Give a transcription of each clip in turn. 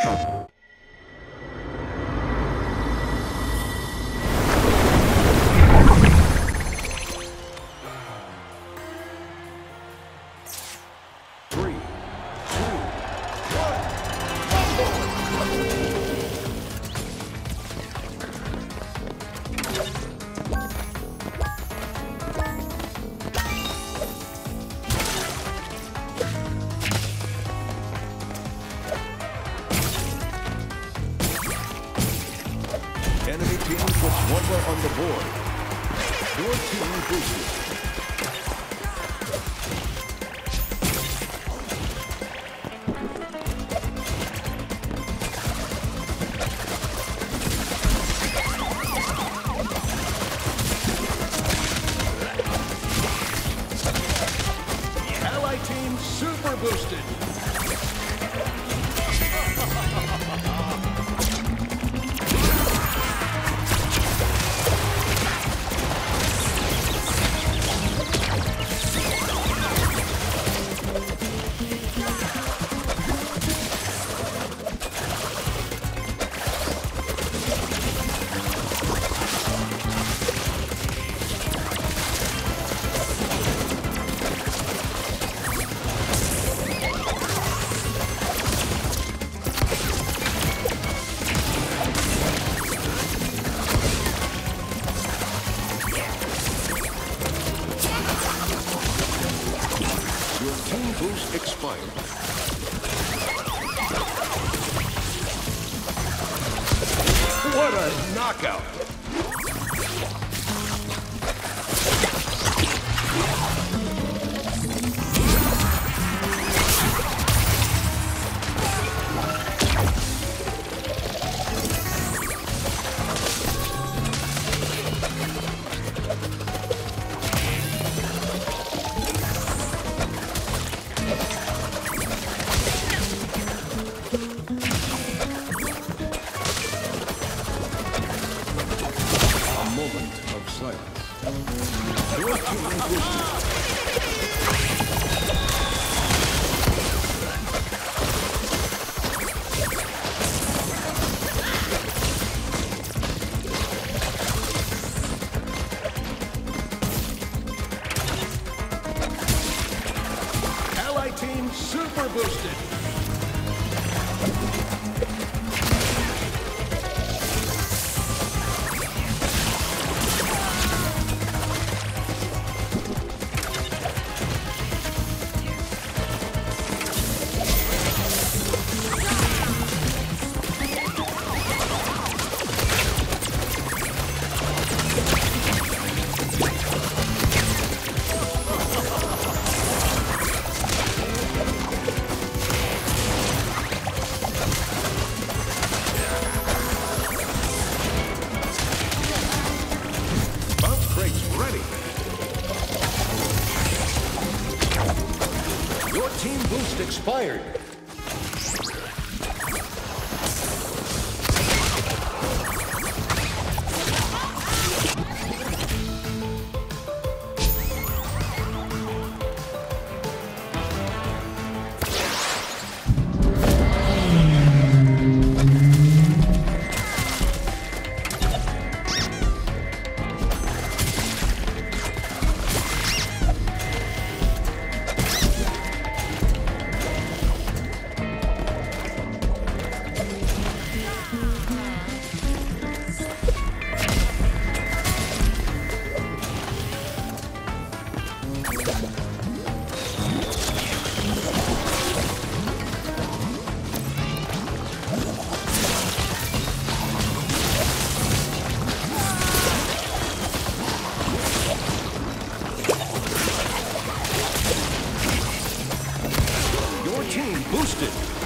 Three, Enemy team puts one more on the board. Your team boosted. Team boost expired. What a knockout! boost expired. boosted.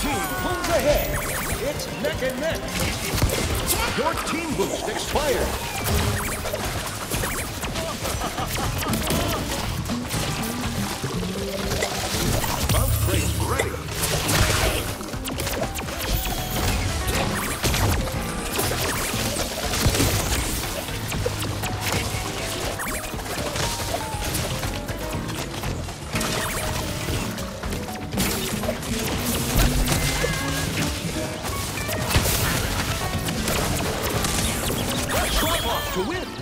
Team pulls ahead. It's neck and neck. Your team boost expired. To win.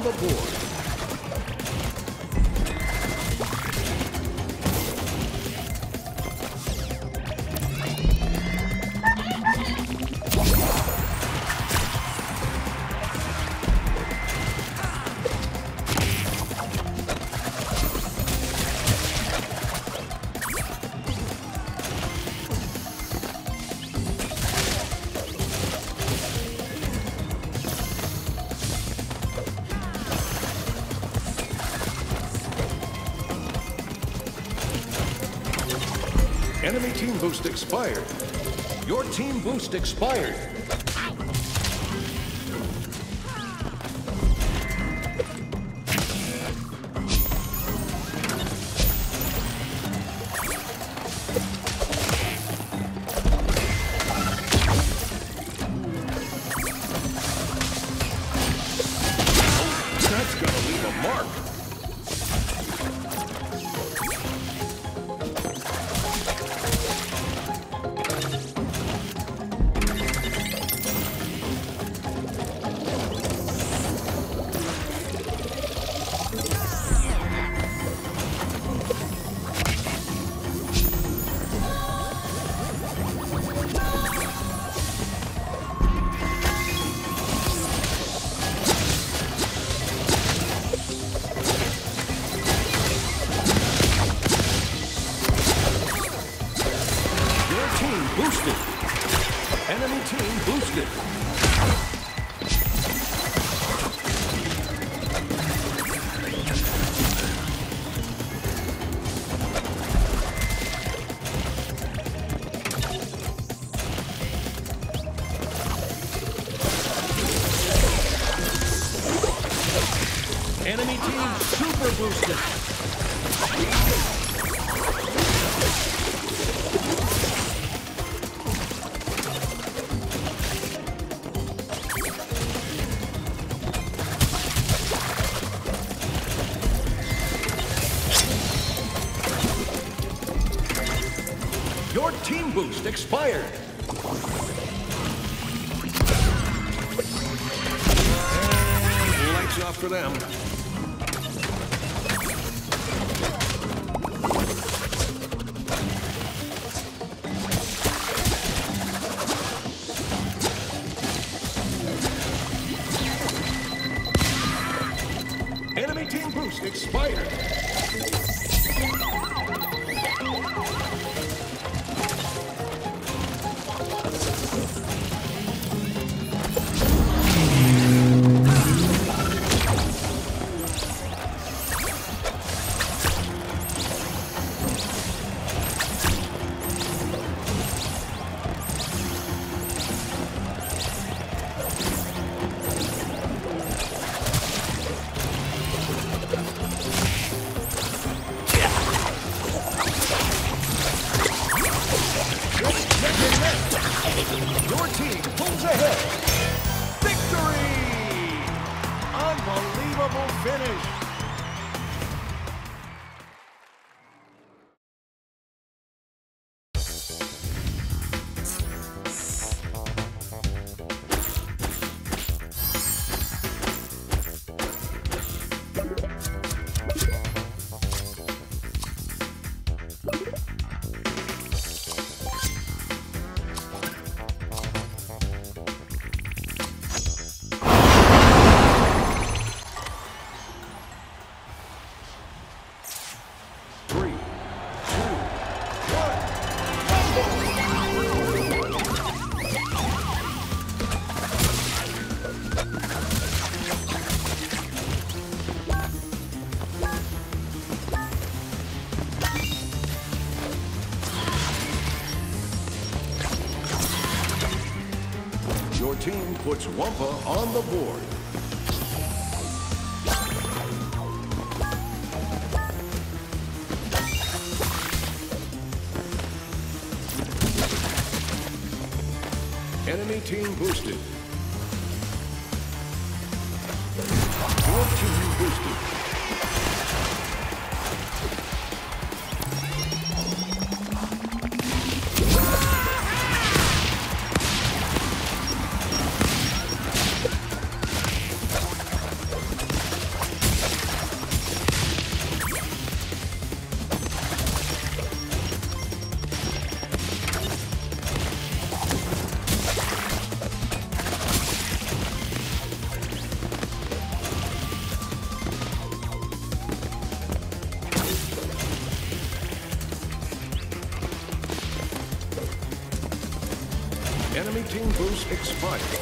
On the board. Boost expired. Your team boost expired. Your team boost expired. Lights off for them. Unbelievable finish. Puts Wumpa on the board. Enemy team boosted. Team boost expired.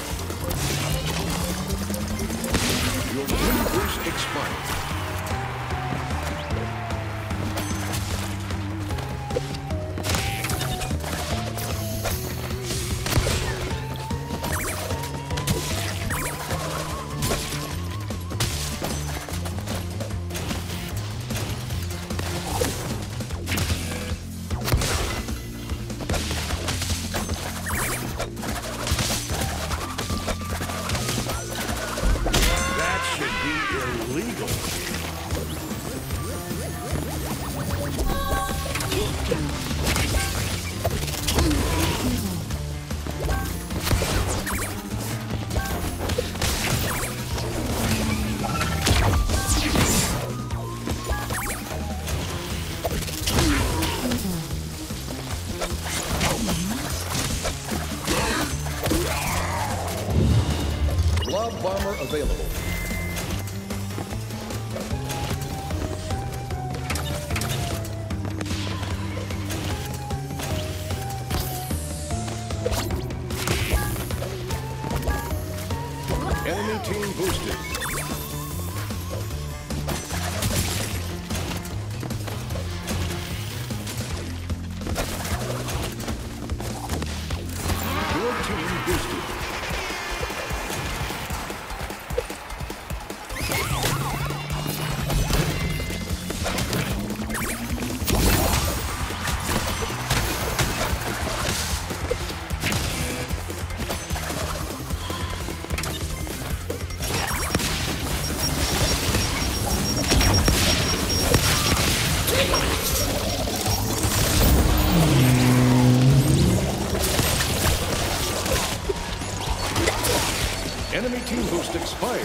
Boost expired.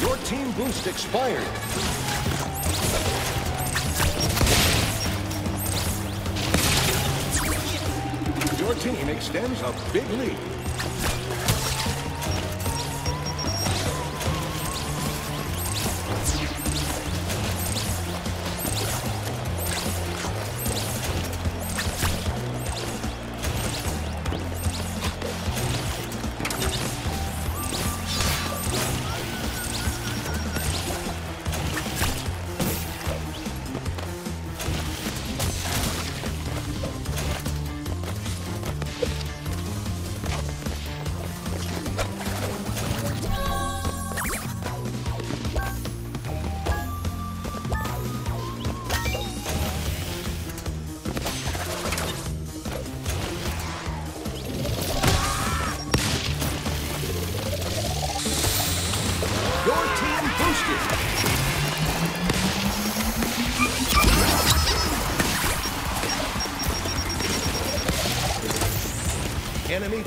Your team boost expired. Your team extends a big lead.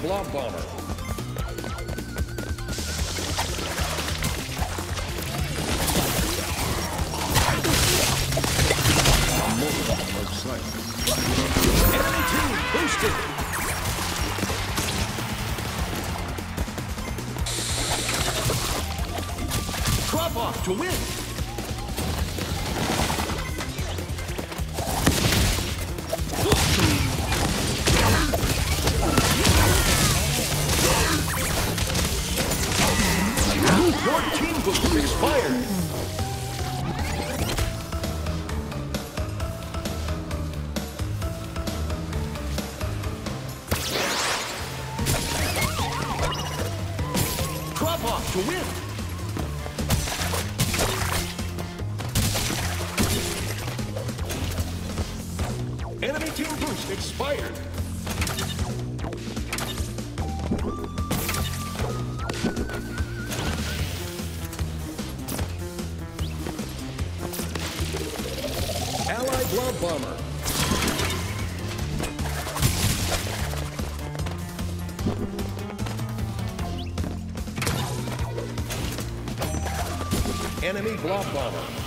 Blob bomber. Drop off to win. Off to win. Enemy team boost expired. Allied Blob Bomber. Enemy Blob Bomber.